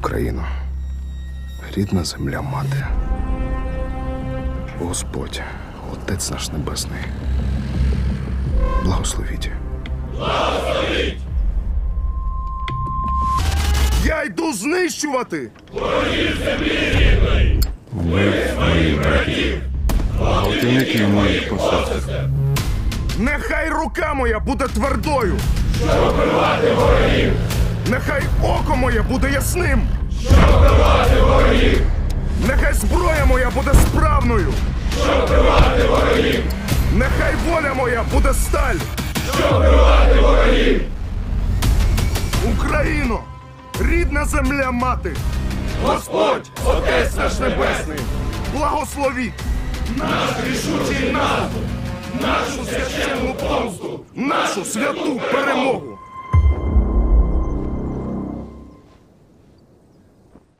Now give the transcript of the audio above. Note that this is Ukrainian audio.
Україно, рідна земля мати. Господь, Отець наш Небесний. Благословіть. Благословіть! Я йду знищувати! Вбив моїх братів, гвалтівників моїх посадок. Нехай рука моя буде твердою! Щоб вбивати ворогів! Нехай моє буде ясним! Щоб вбивати ворогів! Нехай зброя моя буде справною! Щоб вбивати ворогів! Нехай воля моя буде сталь! Щоб вбивати ворогів! Україно! Рідна земля мати! Господь, Отець наш Небесний! Благословіть! Наш рішучий наступ! нашу священну помсту, нашу святу перемогу.